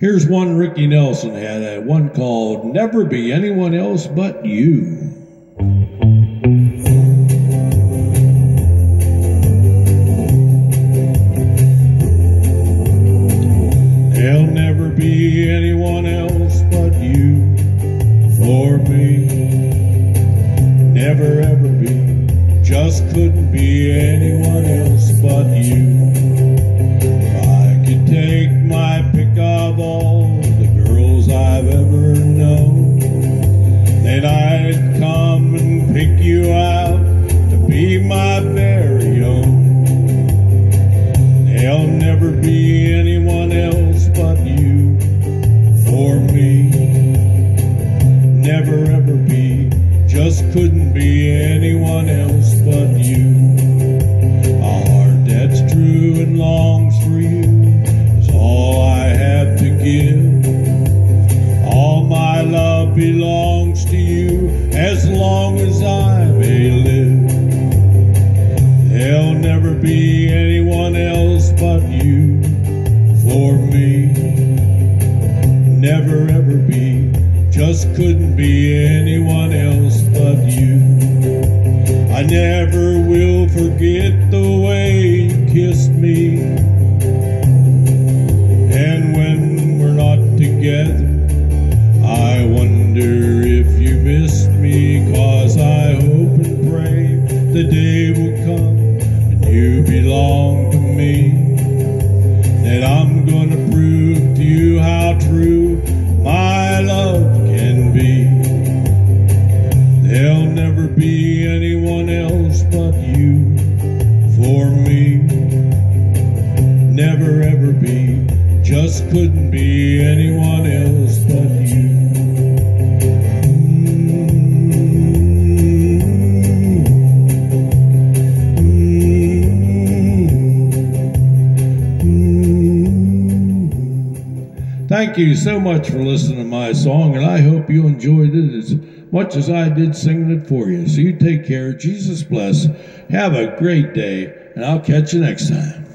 Here's one Ricky Nelson had, uh, one called Never Be Anyone Else But You. There'll never be anyone else but you for me. Never ever be, just couldn't be anyone else but you. You out to be my very own. There'll never be anyone else but you for me. Never ever be, just couldn't be anyone else but you. Be anyone else but you for me. Never ever be, just couldn't be anyone else but you. I never will forget the way you kissed me. Me. That I'm gonna prove to you how true my love can be. There'll never be anyone else but you for me. Never ever be, just couldn't be anyone else but you. Thank you so much for listening to my song, and I hope you enjoyed it as much as I did singing it for you. So you take care. Jesus bless. Have a great day, and I'll catch you next time.